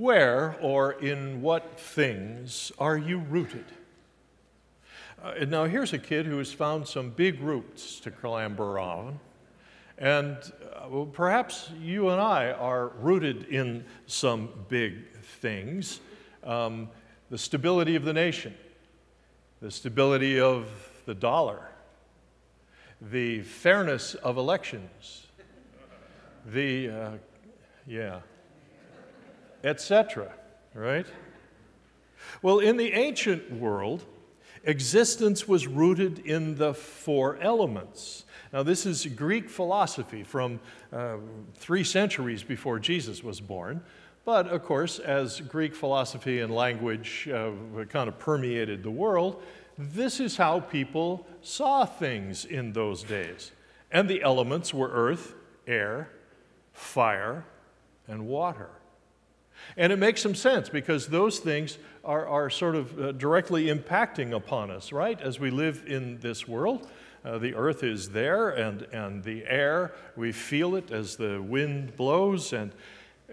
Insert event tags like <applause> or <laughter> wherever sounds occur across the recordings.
Where or in what things are you rooted? Uh, now, here's a kid who has found some big roots to clamber on. And uh, well, perhaps you and I are rooted in some big things um, the stability of the nation, the stability of the dollar, the fairness of elections, the, uh, yeah, etc., right? Well, in the ancient world, existence was rooted in the four elements. Now, this is Greek philosophy from uh, three centuries before Jesus was born. But of course, as Greek philosophy and language uh, kind of permeated the world, this is how people saw things in those days. And the elements were earth, air, fire, and water. And it makes some sense because those things are, are sort of uh, directly impacting upon us, right? As we live in this world, uh, the earth is there and, and the air, we feel it as the wind blows, and,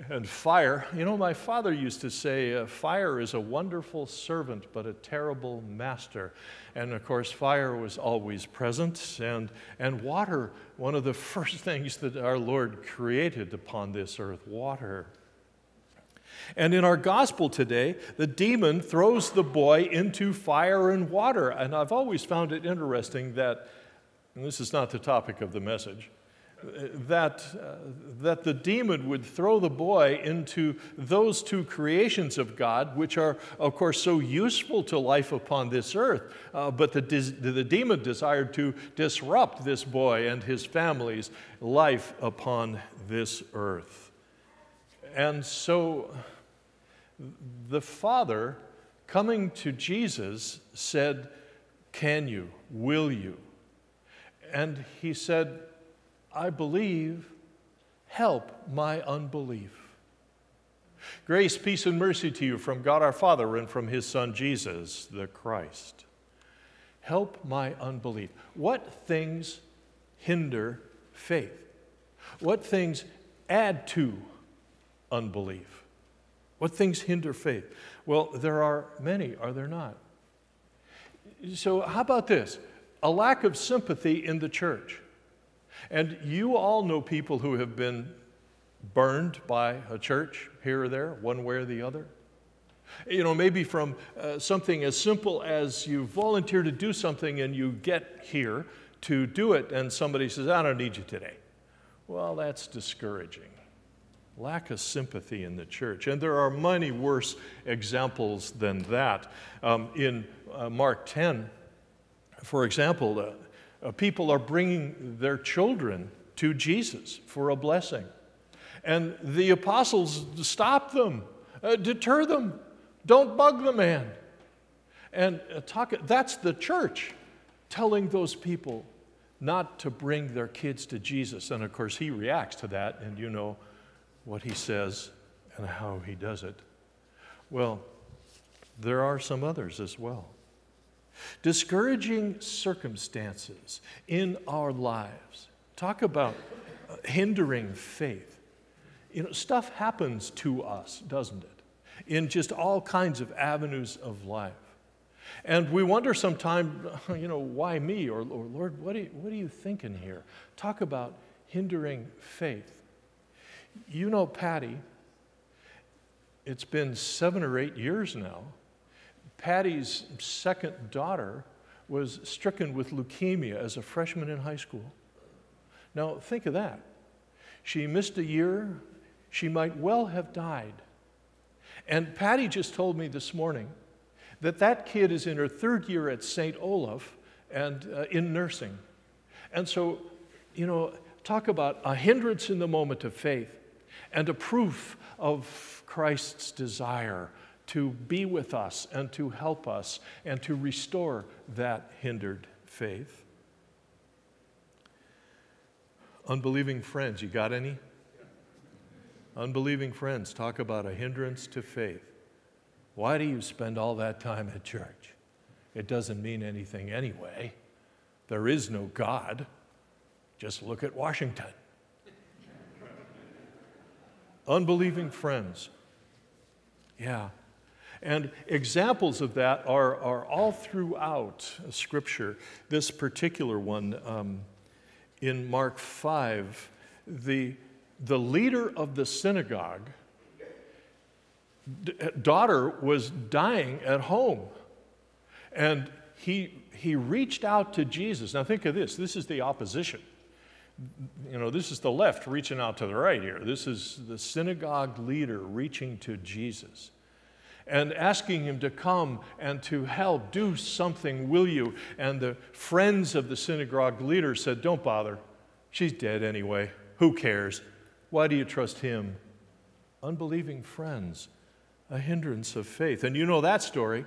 and fire. You know, my father used to say, uh, fire is a wonderful servant, but a terrible master. And of course, fire was always present, and, and water, one of the <laughs> first things that our Lord created upon this earth, water. And in our gospel today, the demon throws the boy into fire and water. And I've always found it interesting that, and this is not the topic of the message, that, uh, that the demon would throw the boy into those two creations of God, which are, of course, so useful to life upon this earth. Uh, but the, the demon desired to disrupt this boy and his family's life upon this earth. And so the father, coming to Jesus, said, Can you? Will you? And he said, I believe, help my unbelief. Grace, peace, and mercy to you from God our Father and from his Son Jesus, the Christ. Help my unbelief. What things hinder faith? What things add to unbelief? What things hinder faith? Well, there are many, are there not? So, how about this? A lack of sympathy in the church. And you all know people who have been burned by a church here or there, one way or the other. You know, maybe from uh, something as simple as you volunteer to do something and you get here to do it, and somebody says, I don't need you today. Well, that's discouraging. Lack of sympathy in the church. And there are many worse examples than that. Um, in uh, Mark 10, for example, uh, uh, people are bringing their children to Jesus for a blessing. And the apostles stop them, uh, deter them, don't bug the man. And uh, talk, that's the church telling those people not to bring their kids to Jesus. And of course, he reacts to that, and you know what he says and how he does it. Well, there are some others as well. Discouraging circumstances in our lives. Talk about uh, hindering faith. You know, stuff happens to us, doesn't it? In just all kinds of avenues of life. And we wonder sometimes, <laughs> you know, why me? Or, or Lord, what are, you, what are you thinking here? Talk about hindering faith. You know, Patty, it's been seven or eight years now Patty's second daughter was stricken with leukemia as a freshman in high school. Now, think of that. She missed a year. She might well have died. And Patty just told me this morning that that kid is in her third year at St. Olaf and uh, in nursing. And so, you know, talk about a hindrance in the moment of faith and a proof of Christ's desire to be with us and to help us and to restore that hindered faith. Unbelieving friends, you got any? Unbelieving friends talk about a hindrance to faith. Why do you spend all that time at church? It doesn't mean anything anyway. There is no God. Just look at Washington. Unbelieving friends Yeah. And examples of that are, are all throughout Scripture. This particular one um, in Mark 5, the, the leader of the synagogue daughter was dying at home. And he, he reached out to Jesus. Now, think of this this is the opposition. You know, this is the left reaching out to the right here. This is the synagogue leader reaching to Jesus and asking him to come and to help, do something, will you? And the friends of the synagogue leader said, Don't bother. She's dead anyway. Who cares? Why do you trust him? Unbelieving friends a hindrance of faith. And you know that story.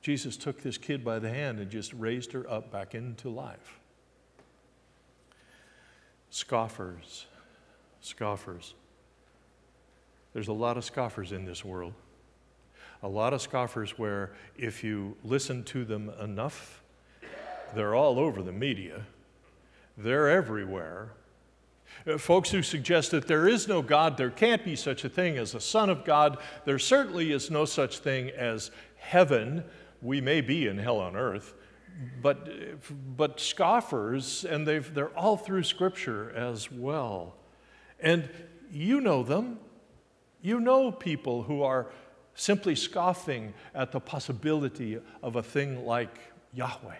Jesus took this kid by the hand and just raised her up back into life. Scoffers, scoffers. There's a lot of scoffers in this world. A lot of scoffers where if you listen to them enough, they're all over the media, they're everywhere. Uh, folks who suggest that there is no God, there can't be such a thing as a Son of God, there certainly is no such thing as heaven. We may be in hell on earth, but, but scoffers, and they've, they're all through Scripture as well. And you know them. You know people who are simply scoffing at the possibility of a thing like Yahweh,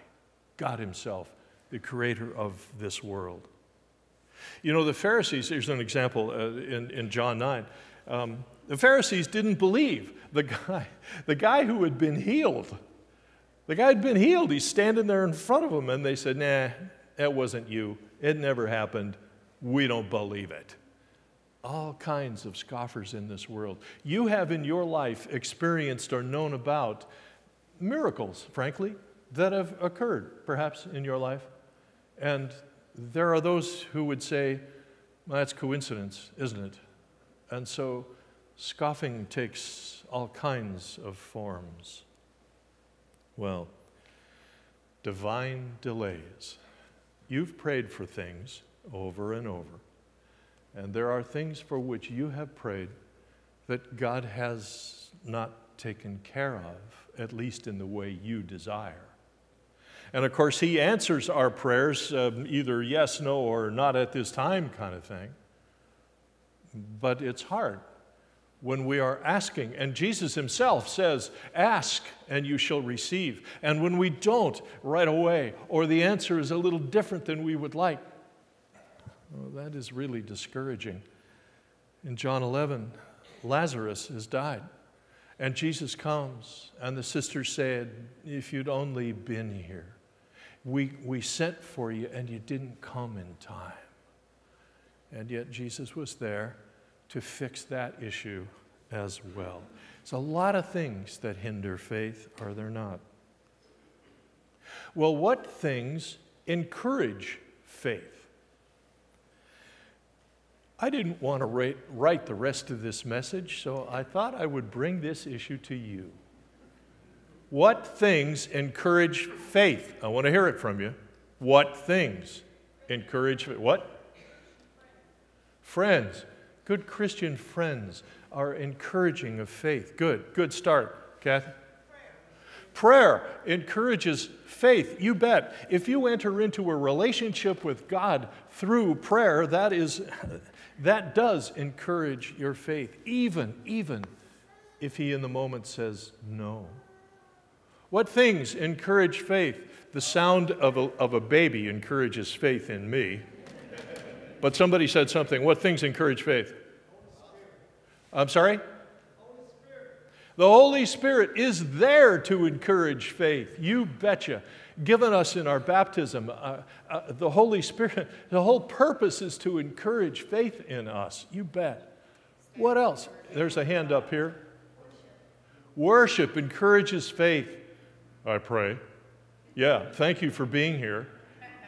God Himself, the creator of this world. You know, the Pharisees, here's an example uh, in, in John 9. Um, the Pharisees didn't believe the guy, <laughs> the guy who had been healed. The guy had been healed. He's standing there in front of them, and they said, Nah, that wasn't you. It never happened. We don't believe it. All kinds of scoffers in this world. You have in your life experienced or known about miracles, frankly, that have occurred perhaps in your life. And there are those who would say, well, that's coincidence, isn't it? And so scoffing takes all kinds of forms. Well, divine delays. You've prayed for things over and over, and there are things for which you have prayed that God has not taken care of, at least in the way you desire. And of course, He answers our prayers um, either yes, no, or not at this time kind of thing. But it's hard when we are asking. And Jesus Himself says, Ask and you shall receive. And when we don't right away, or the answer is a little different than we would like, well, that is really discouraging. In John 11, Lazarus has died. And Jesus comes, and the sisters said, If you'd only been here. We, we sent for you and you didn't come in time. And yet Jesus was there to fix that issue as well. It's a lot of things that hinder faith, are there not? Well, what things encourage faith? I didn't want to write, write the rest of this message, so I thought I would bring this issue to you. What things encourage faith? I want to hear it from you. What things encourage what? Friends. Good Christian friends are encouraging of faith. Good. Good start, Kathy. Prayer encourages faith. You bet. If you enter into a relationship with God through prayer, that is <laughs> that does encourage your faith, even even if he in the moment says no. What things encourage faith? The sound of a, of a baby encourages faith in me. But somebody said something. What things encourage faith? I'm sorry? The Holy Spirit is there to encourage faith. You betcha. Given us in our baptism, uh, uh, the Holy Spirit, <laughs> the whole purpose is to encourage faith in us. You bet. What else? There's a hand up here. Worship encourages faith. I pray. Yeah, thank you for being here.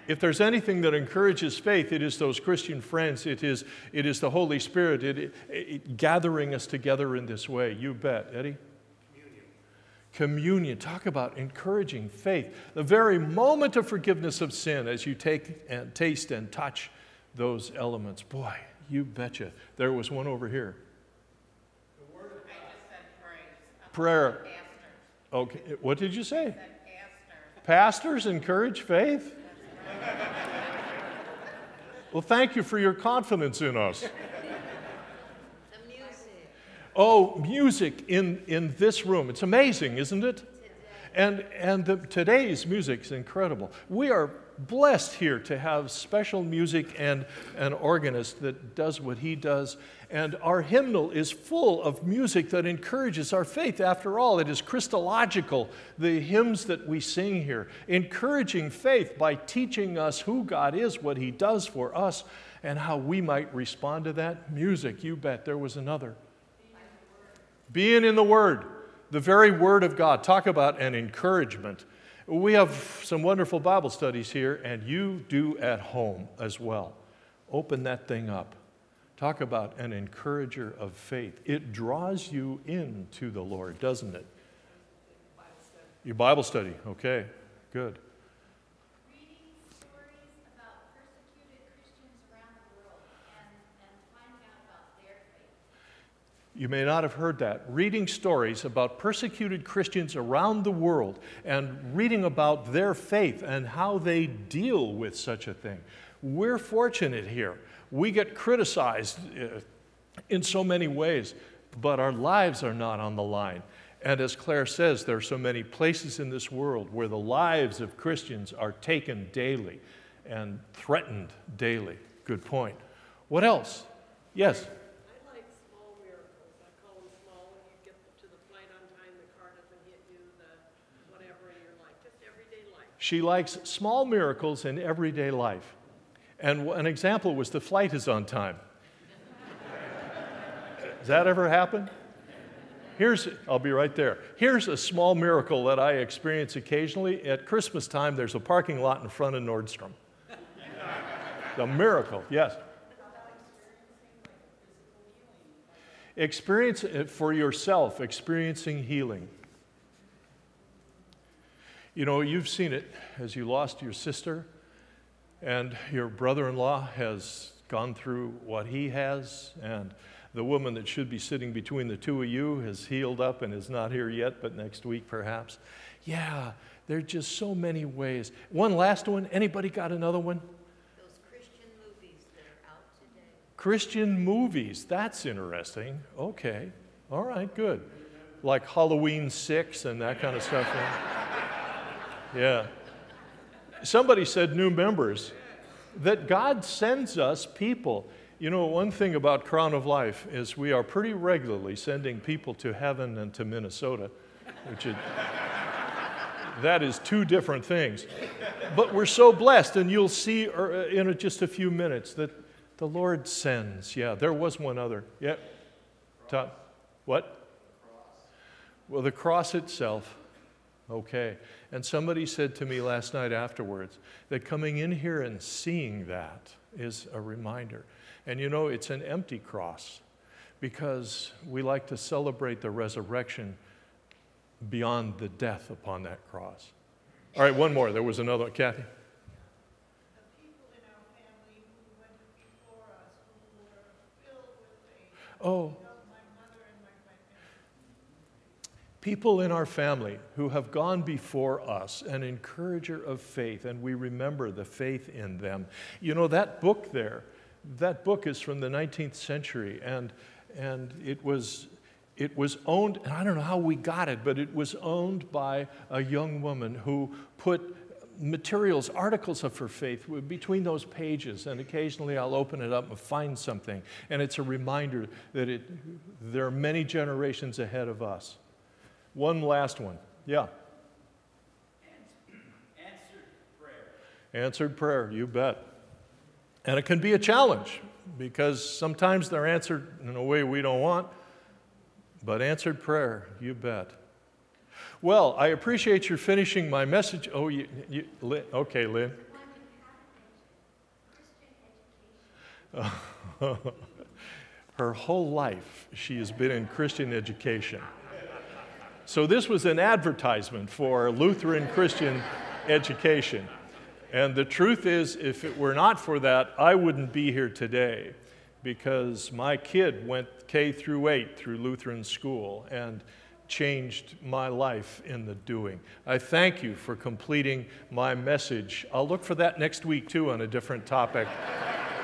If there's anything that encourages faith, it is those Christian friends. It is, it is the Holy Spirit it, it, it, gathering us together in this way. You bet. Eddie? Communion. Communion. Talk about encouraging faith. The very moment of forgiveness of sin as you take and taste and touch those elements. Boy, you betcha. There was one over here. prayer. Okay, what did you say? Pastors encourage faith? Well, thank you for your confidence in us. <laughs> Oh, music in, in this room. It's amazing, isn't it? And, and the, today's music is incredible. We are blessed here to have special music and an organist that does what he does. And our hymnal is full of music that encourages our faith. After all, it is Christological, the hymns that we sing here, encouraging faith by teaching us who God is, what he does for us, and how we might respond to that. Music, you bet. There was another. Being in the Word, the very Word of God. Talk about an encouragement. We have some wonderful Bible studies here, and you do at home as well. Open that thing up. Talk about an encourager of faith. It draws you into the Lord, doesn't it? Your Bible study, okay, good. You may not have heard that. Reading stories about persecuted Christians around the world and reading about their faith and how they deal with such a thing. We're fortunate here. We get criticized uh, in so many ways, but our lives are not on the line. And as Claire says, there are so many places in this world where the lives of Christians are taken daily and threatened daily. Good point. What else? Yes? She likes small miracles in everyday life. And an example was the flight is on time. Does that ever happen? Here's, I'll be right there. Here's a small miracle that I experience occasionally. At Christmas time, there's a parking lot in front of Nordstrom. a miracle, yes. Experience it for yourself, experiencing healing. You know, you've seen it as you lost your sister, and your brother in law has gone through what he has, and the woman that should be sitting between the two of you has healed up and is not here yet, but next week perhaps. Yeah, there are just so many ways. One last one. Anybody got another one? Those Christian movies that are out today. Christian movies. That's interesting. Okay. All right, good. Like Halloween 6 and that kind of stuff. Yeah. Somebody said, new members, that God sends us people. You know, one thing about Crown of Life is we are pretty regularly sending people to heaven and to Minnesota, which is, that is two different things. But we're so blessed, and you'll see er, in just a few minutes that the Lord sends. Yeah, there was one other. Yeah. What? Well, the cross itself. Okay. And somebody said to me last night afterwards that coming in here and seeing that is a reminder. And you know, it's an empty cross because we like to celebrate the resurrection beyond the death upon that cross. All right, one more. There was another. one. Kathy? Oh. People in our family who have gone before us, an encourager of faith, and we remember the faith in them. You know, that book there, that book is from the 19th century, and, and it was. It was owned, and I don't know how we got it, but it was owned by a young woman who put materials, articles of her faith between those pages, and occasionally I'll open it up and find something. And it's a reminder that it, there are many generations ahead of us. One last one. Yeah. Answered prayer. Answered prayer, you bet. And it can be a challenge because sometimes they're answered in a way we don't want, but answered prayer, you bet. Well, I appreciate your finishing my message. Oh, you, you Lynn, okay, Lynn. <laughs> Her whole life, she has been in Christian education. So this was an advertisement for Lutheran Christian education. And the truth is, if it were not for that, I wouldn't be here today because my kid went K through 8 through Lutheran school. And changed my life in the doing. I thank you for completing my message. I'll look for that next week too on a different topic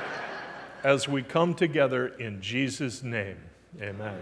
<laughs> as we come together in Jesus' name. Amen.